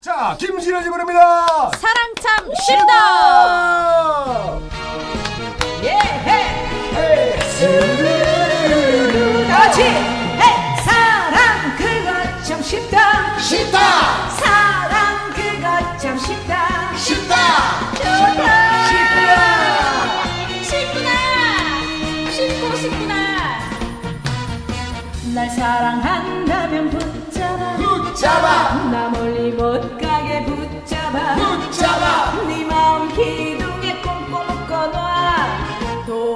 자, 김신현이 부릅니다. 사랑 참 쉽다. 예헤 스르르르 다 같이 헤 사랑 그거 참 쉽다. 쉽다. 사랑 그거 참 쉽다. 쉽다. 좋다. 쉽구나. 쉽고 쉽구나. 날 사랑한다면 붙잡아. 붙잡아. 나 멀리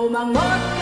묶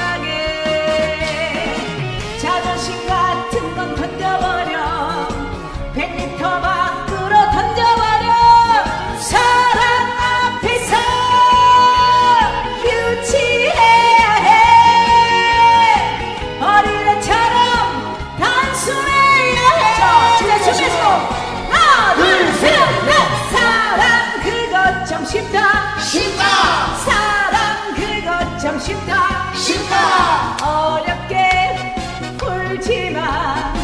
나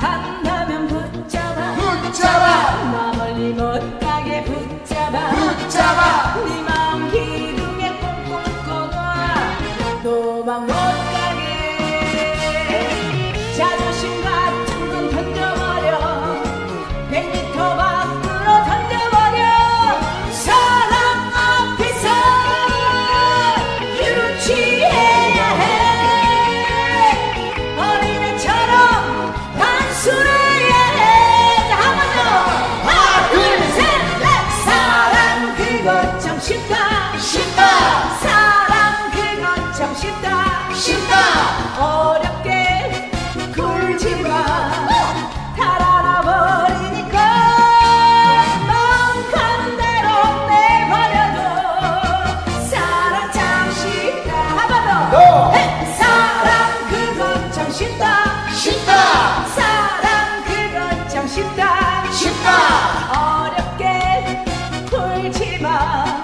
사랑한다면 붙잡아. 붙잡아. 나 멀리 못 가게 붙잡아. 붙잡아. 네 마음 기둥에 꽁꽁 묶어놔 도망 못 가게. 자존심 같은 건 던져버려. 100m 밖 울지마.